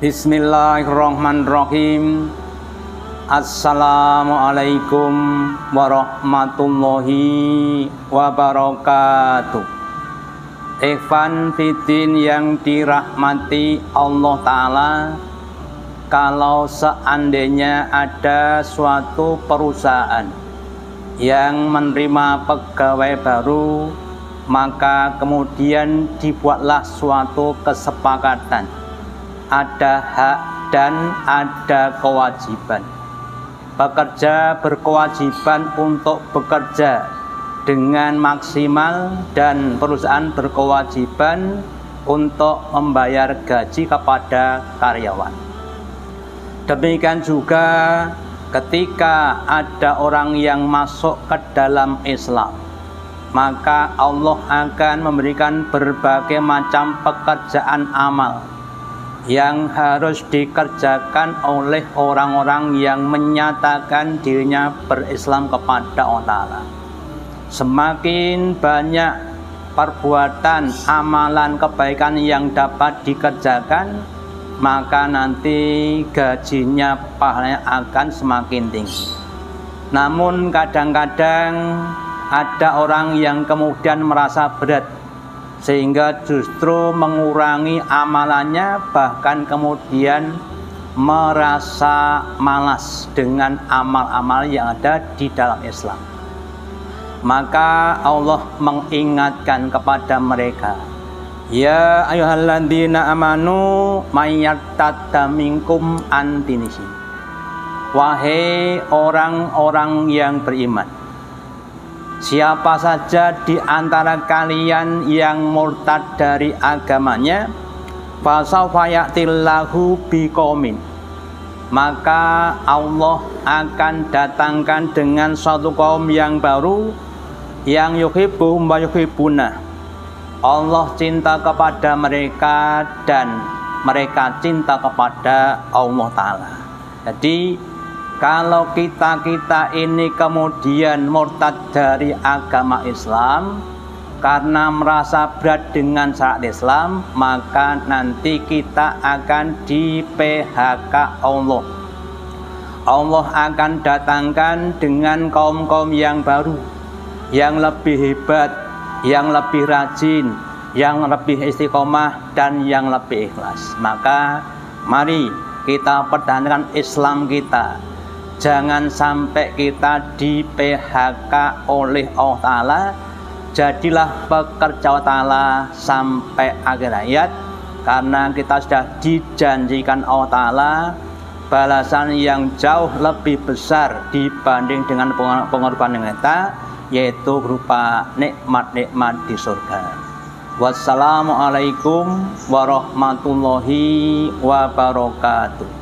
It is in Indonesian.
Bismillahirrahmanirrahim Assalamualaikum warahmatullahi wabarakatuh Evan Fitin yang dirahmati Allah Ta'ala Kalau seandainya ada suatu perusahaan Yang menerima pegawai baru Maka kemudian dibuatlah suatu kesepakatan ada hak dan ada kewajiban. Pekerja berkewajiban untuk bekerja dengan maksimal dan perusahaan berkewajiban untuk membayar gaji kepada karyawan. Demikian juga ketika ada orang yang masuk ke dalam Islam, maka Allah akan memberikan berbagai macam pekerjaan amal yang harus dikerjakan oleh orang-orang yang menyatakan dirinya berislam kepada Allah Ta'ala. Semakin banyak perbuatan, amalan kebaikan yang dapat dikerjakan, maka nanti gajinya pahalanya akan semakin tinggi. Namun kadang-kadang ada orang yang kemudian merasa berat sehingga justru mengurangi amalannya bahkan kemudian merasa malas dengan amal-amal yang ada di dalam Islam. Maka Allah mengingatkan kepada mereka Ya ayuhalladzina amanu mayyattadda minkum antinisi Wahai orang-orang yang beriman Siapa saja di antara kalian yang murtad dari agamanya fasawfayatillahu biqaumin. Maka Allah akan datangkan dengan suatu kaum yang baru yang yuhibbuhum wa yuhibbuna. Allah cinta kepada mereka dan mereka cinta kepada Allah Ta'ala. Jadi kalau kita-kita ini kemudian murtad dari agama Islam karena merasa berat dengan syarat Islam, maka nanti kita akan di PHK Allah. Allah akan datangkan dengan kaum-kaum yang baru, yang lebih hebat, yang lebih rajin, yang lebih istiqomah dan yang lebih ikhlas. Maka mari kita pertahankan Islam kita jangan sampai kita di PHK oleh Allah Ta'ala jadilah pekerja Allah Ta'ala sampai akhir hayat. Karena kita sudah dijanjikan Allah Ta'ala balasan yang jauh lebih besar dibanding dengan pengorbanan kita yaitu berupa nikmat-nikmat di surga. Wassalamualaikum warahmatullahi wabarakatuh